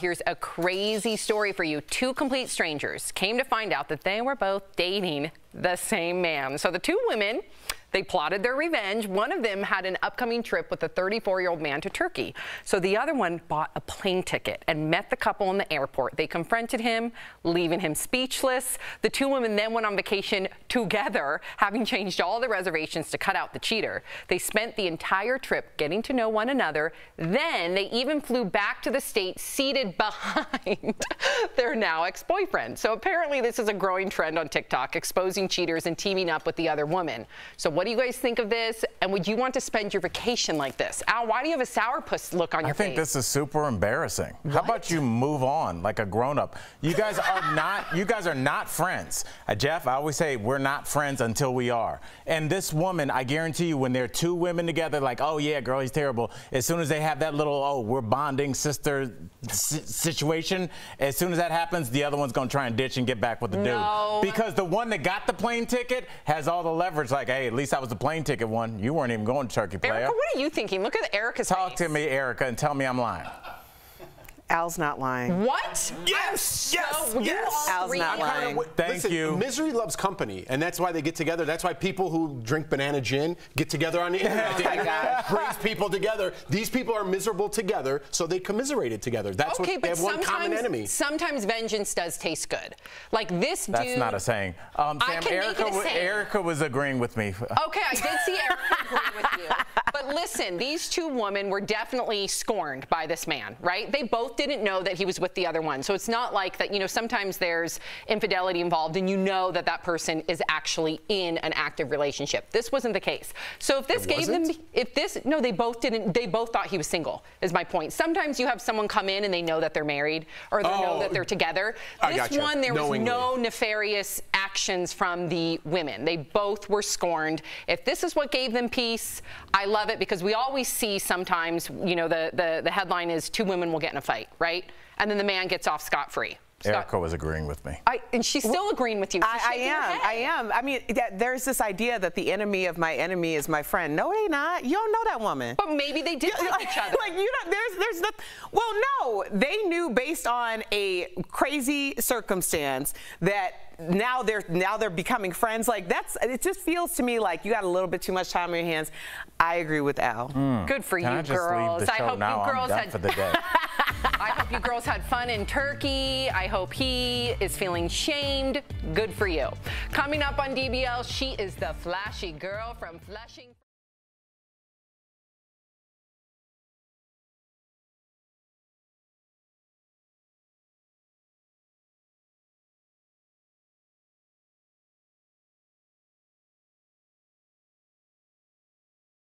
Here's a crazy story for you. Two complete strangers came to find out that they were both dating the same man. So the two women they plotted their revenge. One of them had an upcoming trip with a 34 year old man to Turkey. So the other one bought a plane ticket and met the couple in the airport. They confronted him, leaving him speechless. The two women then went on vacation together, having changed all the reservations to cut out the cheater. They spent the entire trip getting to know one another. Then they even flew back to the state seated behind their now ex boyfriend. So apparently, this is a growing trend on TikTok, exposing cheaters and teaming up with the other woman. So what do you guys think of this? And would you want to spend your vacation like this? Al, why do you have a sourpuss look on your face? I think this is super embarrassing. What? How about you move on like a grown-up? You guys are not you guys are not friends. Uh, Jeff, I always say we're not friends until we are. And this woman, I guarantee you, when there are two women together, like, oh yeah, girl, he's terrible. As soon as they have that little, oh, we're bonding sister situation, as soon as that happens, the other one's gonna try and ditch and get back with the no. dude. Because the one that got the plane ticket has all the leverage, like, hey, at least least that was the plane ticket one. You weren't even going to Turkey, player. Erica, what are you thinking? Look at Erica's Talk face. to me, Erica, and tell me I'm lying. Al's not lying. What? Yes, yes, yes. Al's not lying. Thank Listen, you. Misery loves company, and that's why they get together. That's why people who drink banana gin get together on the internet. oh my brings people together. These people are miserable together, so they commiserated together. That's okay, what they have one common enemy. Sometimes vengeance does taste good. Like this That's dude. That's not a saying. Um, Sam, Erica, saying. Erica was agreeing with me. Okay, I did see Erica agreeing with you. But listen, these two women were definitely scorned by this man, right? They both didn't know that he was with the other one. So it's not like that, you know, sometimes there's infidelity involved and you know that that person is actually in an active relationship. This wasn't the case. So if this it gave wasn't? them, if this, no, they both didn't, they both thought he was single, is my point. Sometimes you have someone come in and they know that they're married or they oh, know that oh, they're together. I this gotcha. one, there Knowingly. was no nefarious actions from the women. They both were scorned. If this is what gave them peace, I love it because we always see sometimes, you know, the, the, the headline is two women will get in a fight, right? And then the man gets off scot-free. Erica was agreeing with me. I, and she's still well, agreeing with you. I, I, am. I am. I mean, that, there's this idea that the enemy of my enemy is my friend. No, they not. You don't know that woman. But maybe they did like, each other. Like you know, there's there's no. Well, no, they knew based on a crazy circumstance that now they're now they're becoming friends. Like that's it. Just feels to me like you got a little bit too much time on your hands. I agree with Al. Mm. Good for Can you, I just girls. Leave the show I hope now? you girls I'm done had for the day. Hope you girls had fun in Turkey. I hope he is feeling shamed. Good for you. Coming up on DBL, she is the flashy girl from Flushing.